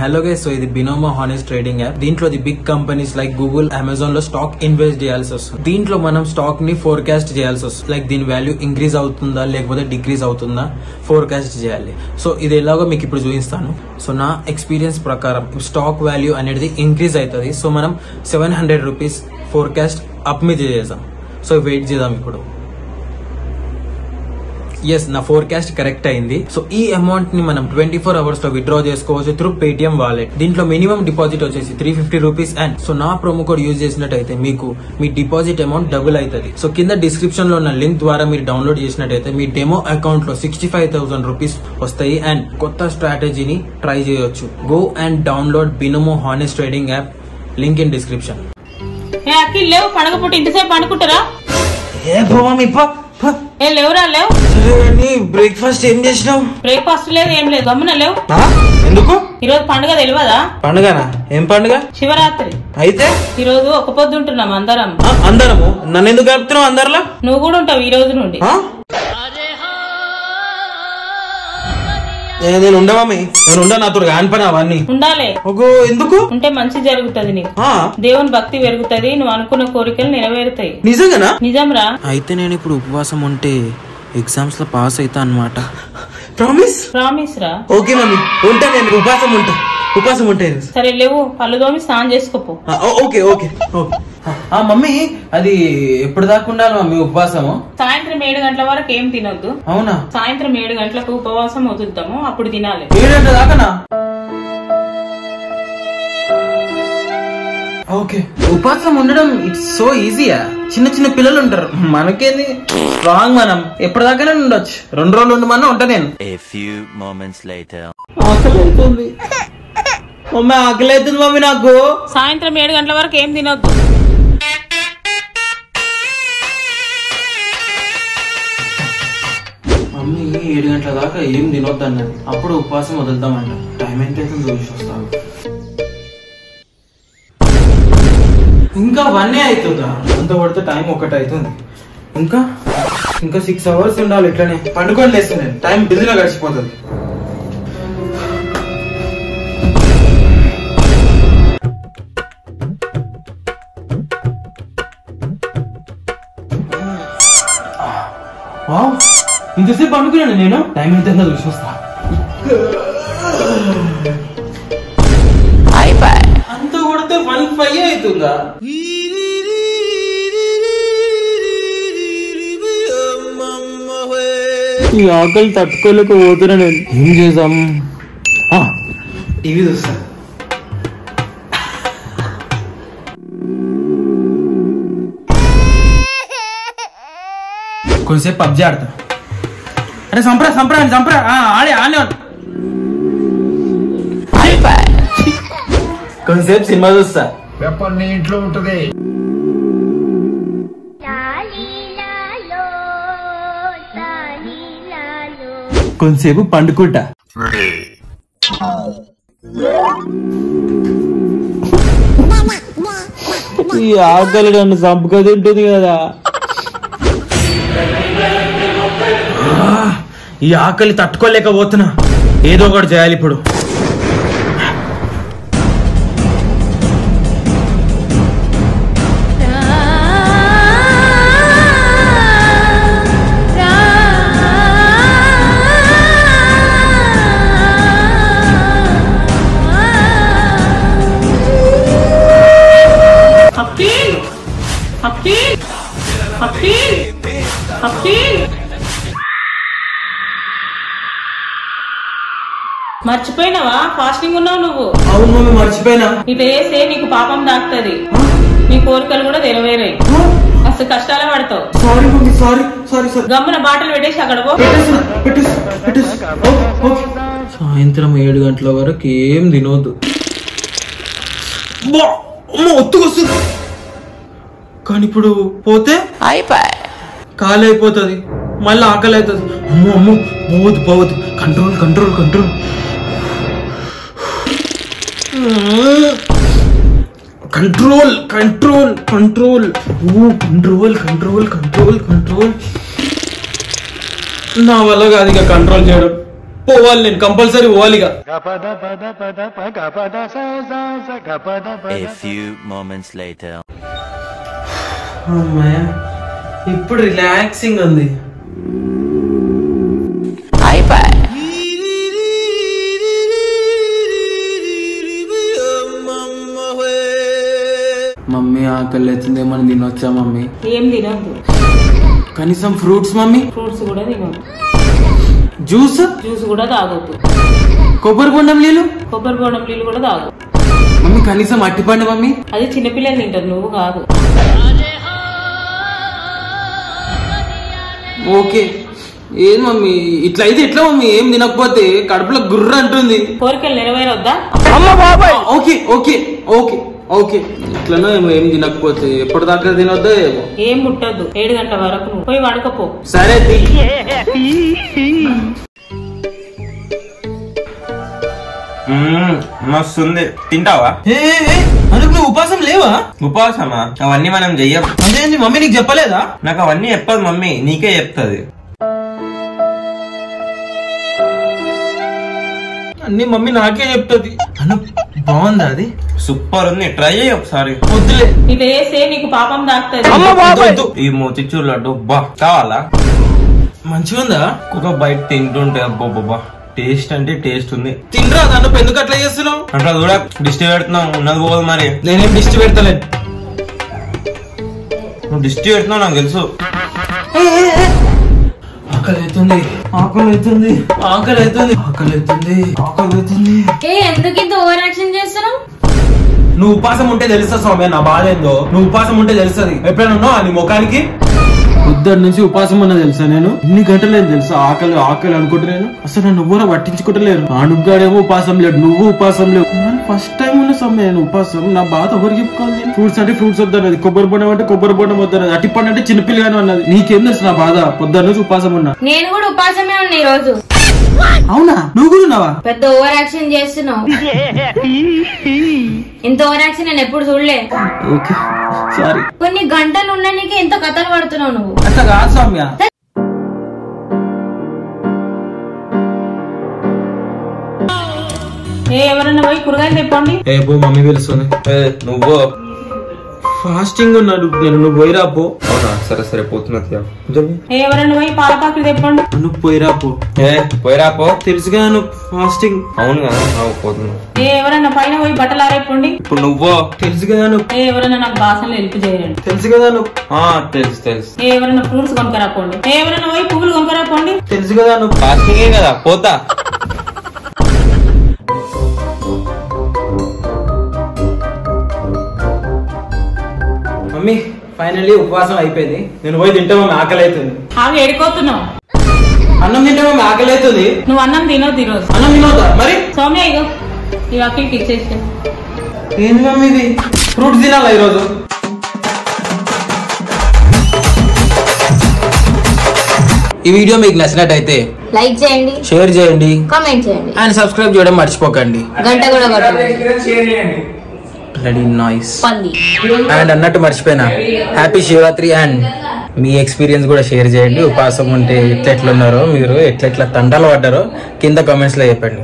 Hello guys so ఇది Binomo honest trading app దీంట్లో the big companies like Google అమెజాన్లో stock invest చేయాల్సి వస్తుంది. దీంట్లో మనం స్టాక్ని ఫోర్కాస్ట్ చేయాల్సి వస్తుంది. లైక్ దీని వాల్యూ ఇంక్రీజ్ అవుతుందా లేకపోతే డిక్రీజ్ అవుతుందా ఫోర్కాస్ట్ చేయాలి. సో ఇది ఎలాగో మీకు ఇప్పుడు చూపిస్తాను. సో నా ఎక్స్పీరియన్స్ ప్రకారం స్టాక్ వాల్యూ అనేది ఇంక్రీజ్ అవుతుంది. సో మనం seven hundred rupees forecast up మీద చేద్దాం సో వెయిట్ చేద్దాం ఇప్పుడు. ఎస్ నా ఫోర్కాస్ట్ కరెక్ట్ అయింది. సో ఈ అమౌంట్ని మనం ట్వంటీ ఫోర్ అవర్స్లో విత్డ్రా చేసుకోవచ్చు త్రూ పేటిఎం వాలెట్ దీంట్లో మినిమం డిపాజిట్ వచ్చేసి three fifty rupees and so నా ప్రోమో కోడ్ యూజ్ చేసినట్టయితే మీకు మీ డిపాజిట్ అమౌంట్ డబుల్ అవుతుంది సో కింద డిస్క్రిప్షన్లో ఉన్న లింక్ ద్వారా మీరు డౌన్లోడ్ చేసినట్టయితే మీ డెమో అకౌంట్లో సిక్స్టీ ఫైవ్ థౌసండ్ రూపీస్ వస్తాయి అండ్ కొత్త స్ట్రాటజీని ట్రై చేయొచ్చు. Go and download Binomo honest trading app link in description ఏ అఖిల్ లేవు పండగ పూట ఇంతసేపు పండుకుంటారా? ఏ భూమి ఏ లేవురా లేవు. బ్రేక్ఫాస్ట్ ఏం చేసినావు? బ్రేక్ఫాస్ట్ లేదు ఏం లేదు. గమ్మున లేవు. ఎందుకు? ఈ రోజు పండుగ తెలియదా పండుగనా? ఏం పండుగ? శివరాత్రి. అయితే? ఈ రోజు ఒక పొద్దు ఉంటున్నాం అందరం. అందరము. నన్ను ఎందుకు కలుపుతున్నావు అందరిలో? నువ్వు కూడా ఉంటావు ఈ రోజు నుండి. నేను ఉండవామి నేను ఉండా నాతో కాని పని అవన్నీ ఉండాలి. ఒగో ఎందుకు? ఉంటే మంచి జరుగుతుంది నీకు. ఆ, దేవుని భక్తి పెరుగుతుంది నువ్వు అనుకున్న కోరికలు నెరవేరుతాయి. నిజంగానా? నిజంరా? అయితే నేను ఇప్పుడు ఉపవాసం ఉంటే ఎగ్జామ్స్లో పాస్ అవుతా అనమాట ప్రామిస్? ప్రామిస్ రా ఓకే మమ్మీ. ఉంటా నేను ఉపవాసం ఉంటా. ఉపవాసం ఉంటా ఈరోజు. సరే లేవు. పళ్ళు తోమి స్నానం చేసుకోపో. Okay okay okay. ఆ, మమ్మీ అది ఎప్పుడు దాకా ఉండాలి మమ్మీ ఉపవాసము? సాయంత్రం ఏడు గంటల వరకు ఏం తినొద్దు. అవునా? సాయంత్రం ఏడు గంటలకు ఉపవాసం వదులుతాము అప్పుడు తినాలి. ఏడంట దాకానా? ఓకే. ఉపవాసం ఉండడం ఇట్స్ సో ఈజీయా చిన్న చిన్న పిల్లలు ఉంటారు. మనకేంది? స్ట్రాంగ్ మనం. ఎప్పటిదాకానే ఉండొచ్చు. రెండు రోజులు ఉండమన్నా ఉంటా నేను. మమ్మీ ఆకలి అవుతుంది మమ్మీ నాకు. సాయంత్రం ఏడు గంటల వరకు ఏం తినొద్దు. మమ్మీ ఏడు గంటల దాకా ఏం తినొద్దు అన్నది. అప్పుడు ఉపవాసం వదులుతామంట. టైం ఎంత అవుతుందో చూసి వస్తాను ఇంకా వన్ అవుతుందా? అంత పడితే టైం ఒకటి అవుతుంది. ఇంకా? ఇంకా సిక్స్ అవర్స్ ఉండాలి ఇట్లనే. పండుకొని లేస్తాను నేను టైం బిజీగా గడిచిపోతుంది. ఇంతసేపు పండుకున్నాను నేను. టైం ఎంత చూసి వస్తా. అంత కొడితే వన్ ఫైవ్ అవుతుందా? ఈ ఆకలి తట్టుకోలేక పోతున్నా నేను. ఏం చేద్దాం? టీవీ చూస్తా. కొంచెంసేపు పబ్జి ఆడతా. అరే సంప్రా సంప్రా సంప్రా. ఆ, ఆడే ఆడే కొంచెంసేపు సినిమా చూస్తా. నీ ఇంట్లో ఉంటది. కొంచెంసేపు పండుకుంటా. ఈ ఆకలి నన్ను చంపుక తింటుంది కదా. ఈ ఆకలి తట్టుకోలేకపోతున్నా. ఏదో ఒకటి చేయాలి ఇప్పుడు. అఖిల్ అఖిల్ అఖిల్ అఖిల్ మర్చిపోయినావా? ఫాస్టింగ్ ఉన్నావు నువ్వు. అవును మమ్మీ మర్చిపోయినా? ఇట్లా చేస్తే నీకు పాపం దాక్తది. నీ కోరికలు కూడా నెరవేరాయి. అసలు కష్టాలే పడతావు. Sorry mummy sorry sorry sorry గమ్మున బాటలు పెట్టేసి అక్కడ పో. సాయంత్రం ఏడు గంటల వరకు ఏం తినవద్దు ఒత్తుకొస్తుంది కానీ ఇప్పుడు పోతే కాలు అయిపోతుంది మళ్ళీ ఆకలి అవుతుంది అమ్మో అమ్మో పోవద్దు పోవద్దు. Control control control control control control. ఓ కంట్రోల్ కంట్రోల్ కంట్రోల్ కంట్రోల్. నా వల్ల కాదు ఇక కంట్రోల్ చేయడం. పోవాలి నేను కంపల్సరీ later. అమ్మాయ ఇప్పుడు రిలాక్సింగ్ ఉంది. మమ్మీ ఆకలి అవుతుంది ఏమని తినొచ్చా మమ్మీ? ఏం తినద్దు. కనీసం ఫ్రూట్స్ మమ్మీ? ఫ్రూట్స్ కూడా తినద్దు. జ్యూస్? జ్యూస్ కూడా తాగొద్దు. కొబ్బరి బొండం నీళ్ళు? కొబ్బరి బోండం నీళ్ళు కూడా తాగు. మమ్మీ కనీసం అట్టిపండు మమ్మీ. అది చిన్నపిల్లలు తింటారు నువ్వు కాదు. ఓకే. ఏది మమ్మీ? ఇట్లా అయితే ఎట్లా మమ్మీ? ఏం తినకపోతే కడుపులో గుర్ర అంటుంది. కోరికలు నెరవేరొద్దా? Okay okay okay. ఓకే ఇట్లనో ఏమో ఏం తినకపోతే ఎప్పటిదాకా తినొద్దో ఏమో. ఏం ముట్టొద్దు ఏడు గంటల వరకు నువ్వు పోయి పడుకోపో సరే తీ. మస్తు ఉంది తింటావా? ఏ, ఏ, ఏ, అనుకు నువ్వు ఉపాసం లేవా? ఉపవాసమా అవన్నీ మనం చెయ్యం అదేంటి మమ్మీ నీకు చెప్పలేదా? నాకు అవన్నీ చెప్పదు మమ్మీ. నీకే చెప్తుంది. అన్ని మమ్మీ నాకే చెప్తుంది. అను బాగుందా అది? సూపర్ ఉంది. ట్రై చేయి ఒకసారి. వద్దులే. నీకు పాపం దాక్తుంది. ఈ మోతిచూర్ లడ్డు బా కావాలా? మంచిగా ఉందా? ఒక బయట తింటుంటే అబ్బా టేస్ట్ అంటే టేస్ట్ ఉంది. తినరా? దాన్ని ఎందుకు అట్లా చేస్తున్నావు? అట్లా చూడ దిష్టి పెడుతున్నావు. ఉన్నది పోదు మరి. నేనేం దిష్టి పెడతలేదు నువ్వు దిష్టి పెడుతున్నావు నాకు తెలుసు. ఆకలి అవుతుంది ఆకలి అవుతుంది ఆకలి అవుతుంది ఆకలి అవుతుంది ఆకలి అవుతుంది ఏ ఎందుకు ఇంత ఓవర్ యాక్షన్ చేస్తున్నావు? నువ్వు ఉపాసం ఉంటే తెలుస్తా సౌమ్య నా బాధ ఏందో? నువ్వు ఉపాసం ఉంటే తెలుస్తుంది. ఎప్పుడైనా నీ ముఖానికి? పొద్దున్న నుంచి ఉపాసం ఉన్నా తెలుసా నేను? ఇన్ని గంటలు తెలుసా? ఆకలి ఆకలి అనుకుంటున్నాను. అసలు నన్ను ఎవ్వరూ పట్టించుకుంటలేరు. అణుగాడేమో ఉపాసం లేడు నువ్వు ఉపాసం లేవు. ఫస్ట్ టైం ఉన్న సౌమ్య నేను ఉపాసం. నా బాధ ఎవరికి చెప్పుకోవాలి? ఫ్రూట్స్ అంటే ఫ్రూట్స్ వద్దన్నది కొబ్బరి బొండం అంటే కొబ్బరి బొండం వద్దన్నది అట్టి పండు అంటే చిన్నపిల్లగానే ఉన్నది. నీకేం తెలుసు నా బాధ? పొద్దున్న నుంచి ఉపాసం ఉన్నా. నేను కూడా ఉపాసమే ఉన్నా ఈ రోజు అవునా? నువ్వు కూడా ఉన్నావా? పెద్ద ఓవర్ యాక్షన్ చేస్తున్నావు. ఇంత ఓవర్ యాక్షన్ నేను ఎప్పుడు చూడలే. Okay sorry. కొన్ని గంటలు ఉండడానికి ఎంత కథలు పడుతున్నావు నువ్వు. అట్లా కాదు సౌమ్య. ఏ ఎవరన్నా పోయి కూరగాయలు తెప్పండి. ఏ బో మమ్మీ పిలుస్తుంది. ఏ, నువ్వు ఫాస్టింగ్ ఉన్నాడు. నేను నువ్వు పోయిరా పో. అవునా? సరే సరే పోతున్నా ఎవరన్నా పోయి పాలపాకులు తెప్పండి. నువ్వు పోయిరా పో. ఏ పోయిరా పో. తెలుసుగా నువ్వు ఫాస్టింగ్. అవును కదా? అవు, పోతున్నా. ఏ ఎవరన్నా పైన పోయి బట్టలు ఆరేపండి ఇప్పుడు నువ్వు? తెలుసు కదా నువ్వు. ఏ ఎవరన్నా నాకు బాసనలు హెల్ప్ చేయండి. తెలుసు కదా నువ్వు. ఆ తెలుసు తెలుసు. ఏ ఎవరన్నా ఫ్రూట్స్ కొనుక్కరాపోండి ఏ ఎవరన్నా పోయి పువ్వులు కొనుక్కరాపోండి తెలుసు కదా నువ్వు. ఫాస్టింగే కదా? పోతా. మమ్మీ ఫైనల్లీ ఉపవాసం అయిపోయింది. నేను పోయి తింటే మమ్మీ ఆకలి అవుతుంది. ఆవి ఎడిపోతున్నావు అన్నం తింటే మమ్మీ ఆకలి అవుతుంది. నువ్వు అన్నం తినొద్దు ఈరోజు అన్నం తినవుతా మరి? సౌమ్య ఇగో ఈ అక్కడికి ఇచ్చేసి. ఏంది మమ్మీ ఇది? ఫ్రూట్స్ తినాలా ఈరోజు? ఈ వీడియో మీకు నచ్చినట్టయితే లైక్ చేయండి షేర్ చేయండి కామెంట్ చేయండి. అండ్ సబ్స్క్రైబ్ చేయడం మర్చిపోకండి. గంట కూడా రెడీ నాయిస్ అండ్ అన్నట్టు మర్చిపోయినా. హ్యాపీ శివరాత్రి అండ్ మీ ఎక్స్పీరియన్స్ కూడా షేర్ చేయండి. ఉపాసం ఉంటే ఎట్లా ఎట్లున్నారో మీరు ఎట్లా ఎట్లా తంటాలు పడ్డారో కింద కామెంట్స్లో చెప్పండి.